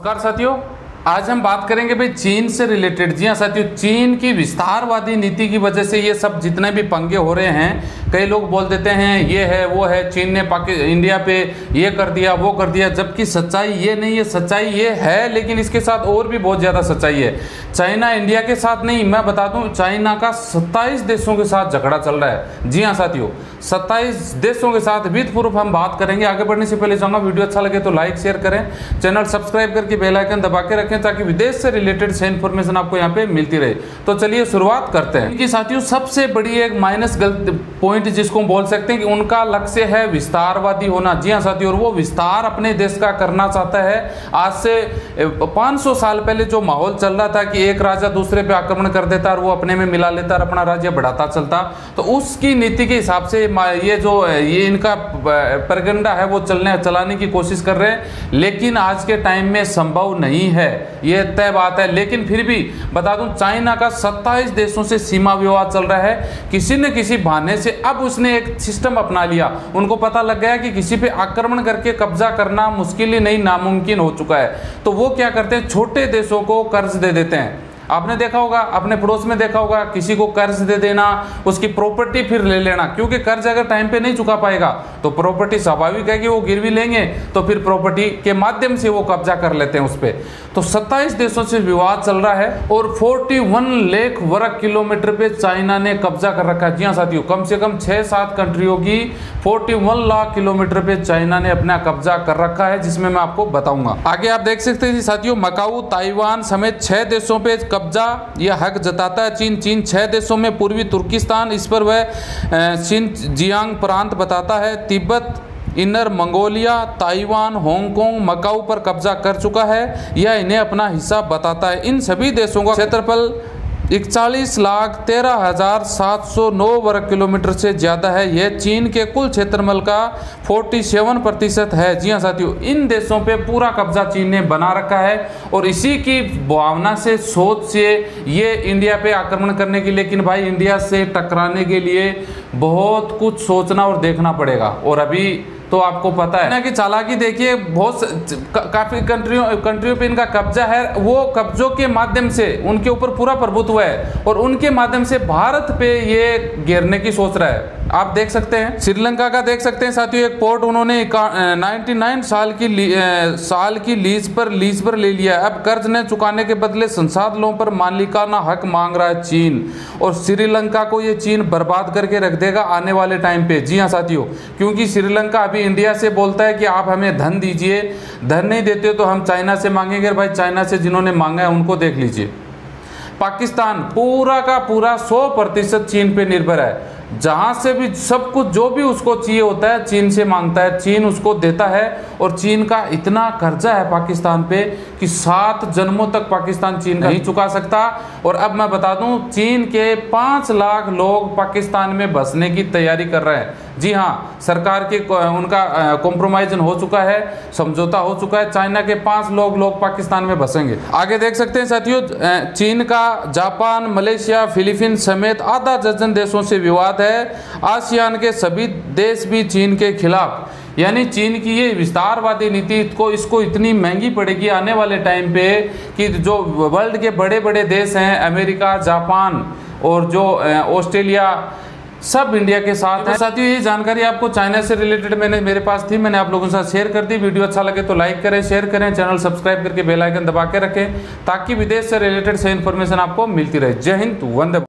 नमस्कार साथियों, आज हम बात करेंगे भाई चीन से रिलेटेड जी हाँ साथियों, चीन की विस्तारवादी नीति की वजह से ये सब जितने भी पंगे हो रहे हैं कई लोग बोल देते हैं, ये है, वो है, चीन ने पाकि, इंडिया पे ये कर दिया, वो कर दिया, जबकि सच्चाई ये नहीं है, सच्चाई ये है, लेकिन इसके साथ और भी बहुत ज़्यादा सच्चाई है। चाइना इंडिया के साथ नहीं, मैं बता दूँ, चाइना का 27 देशों के साथ झगड़ा चल रहा है। जी हाँ साथियों 27 देशों के साथ विद प्रूफ हम बात करेंगे। आगे बढ़ने से पहले चाहूँगा वीडियो अच्छा लगे तो लाइक, शेयर करें, चैनल सब्सक्राइब करके बेल आइकन दबा के रखें, ताकि विदेश से रिलेटेड से इन्फॉर्मेशन आपको यहाँ पे मिलती रहे। तो चलिए शुरुआत करते हैं। साथियों, सबसे बड़ी एक माइनस गलत पॉइंट जिसको हम बोल सकते हैं कि उनका लक्ष्य है विस्तारवादी होना। जी हाँ साथियों, और वो विस्तार अपने देश का करना चाहता है। आज से 500 साल पहले जो माहौल चल रहा था कि एक राजा दूसरे पे आक्रमण कर देता और वो अपने में मिला लेता और अपना राज्य बढ़ाता चलता तो उसकी नीति के हिसाब से ये जो ये इनका प्रगंडा है वो चलने, चलाने की कोशिश कर रहे हैं। लेकिन आज के टाइम में संभव नहीं है। ये तय बात है। लेकिन फिर भी बता दूँ, चाइना का 27 देशों से सीमा विवाद चल रहा है। किसी न किसी बहाने से अब उसने एक सिस्टम अपना लिया। उनको पता लग गया कि किसी पे आक्रमण करके कब्जा करना मुश्किल ही नहीं, नामुमकिन हो चुका है। तो वो क्या करते हैं? छोटे देशों को कर्ज दे देते हैं। आपने देखा होगा, अपने पड़ोस में देखा होगा, किसी को कर्ज दे देना, उसकी प्रॉपर्टी फिर ले लेना, क्योंकि कर्ज अगर टाइम पे नहीं चुका पाएगा तो प्रॉपर्टी स्वाभाविक है कि वो गिरवी लेंगे तो फिर प्रॉपर्टी के माध्यम से वो कब्जा कर लेते हैं उस पर तो 27 देशों से विवाद चल रहा है और 41 लेख वर्ग किलोमीटर पे चाइना ने कब्जा कर रखा है। जी हाँ साथियों, कम से कम छह सात कंट्रियों की 41 लाख किलोमीटर पे चाइना ने अपना कब्जा कर रखा है, जिसमें मैं आपको बताऊँगा। आगे आप देख सकते हैं साथियों, मकाऊ, ताइवान समेत छह देशों पे कब्जा, यह हक जताता है चीन। चीन छह देशों में पूर्वी तुर्किस्तान, इस पर वह सिंह जियांग प्रांत बताता है। Tibet, Inner Mongolia, Taiwan, Hong Kong, Macau पर कब्जा कर चुका है। यह इन्हें अपना हिस्सा बताता है। इन सभी देशों का क्षेत्रफल इकतालीस लाख तेरह हज़ार सात सौ नौ वर्ग किलोमीटर से ज़्यादा है। यह चीन के कुल क्षेत्रफल का 47 प्रतिशत है। जी हाँ साथियों, इन देशों पे पूरा कब्जा चीन ने बना रखा है और इसी की भावना से, सोच से ये इंडिया पे आक्रमण करने के लिए, लेकिन भाई इंडिया से टकराने के लिए बहुत कुछ सोचना और देखना पड़ेगा। और अभी तो आपको पता है ना कि चालाकी देखिए, बहुत काफ़ी कंट्रियों कंट्रियों पे इनका कब्जा है। वो कब्जों के माध्यम से, उनके ऊपर पूरा प्रभुत्व है और उनके माध्यम से भारत पे ये घेरने की सोच रहा है। आप देख सकते हैं, श्रीलंका का देख सकते हैं साथियों, एक पोर्ट उन्होंने 99 साल की साल की लीज पर लीज पर ले लिया अब कर्ज न चुकाने के बदले संसाधनों पर मालिकाना हक मांग रहा है चीन। और श्रीलंका को ये चीन बर्बाद करके रख देगा आने वाले टाइम पे। जी हाँ साथियों, क्योंकि श्रीलंका अभी इंडिया से बोलता है कि आप हमें धन दीजिए, धन नहीं देते तो हम चाइना से मांगेंगे भाई चाइना से जिन्होंने मांगा है उनको देख लीजिए। पाकिस्तान पूरा का पूरा 100 प्रतिशत चीन पे निर्भर है। जहाँ से भी सब कुछ जो भी उसको चाहिए होता है चीन से माँगता है चीन उसको देता है और चीन का इतना कर्जा है पाकिस्तान पे कि सात जन्मों तक पाकिस्तान चीन का नहीं चुका सकता। और अब मैं बता दूँ चीन के पाँच लाख लोग पाकिस्तान में बसने की तैयारी कर रहे हैं। जी हाँ सरकार के उनका कॉम्प्रोमाइज हो चुका है, समझौता हो चुका है, चाइना के पाँच लोग लोग पाकिस्तान में बसेंगे। आगे देख सकते हैं साथियों चीन का, जापान, मलेशिया फिलीपीन समेत आधा दर्जन देशों से विवाद है। आसियान के सभी देश भी चीन के खिलाफ। यानी चीन की ये विस्तारवादी नीति को, इसको इतनी महँगी पड़ेगी आने वाले टाइम पे कि जो वर्ल्ड के बड़े बड़े देश हैं, अमेरिका, जापान और जो ऑस्ट्रेलिया सब इंडिया के साथ है। साथियों, ये जानकारी आपको चाइना से रिलेटेड मैंने, मेरे पास थी, मैंने आप लोगों के साथ शेयर कर दी। वीडियो अच्छा लगे तो लाइक करें शेयर करें चैनल सब्सक्राइब करके बेल आइकन दबा के रखें, ताकि विदेश से रिलेटेड से इन्फॉर्मेशन आपको मिलती रहे। जय हिंद, वंदे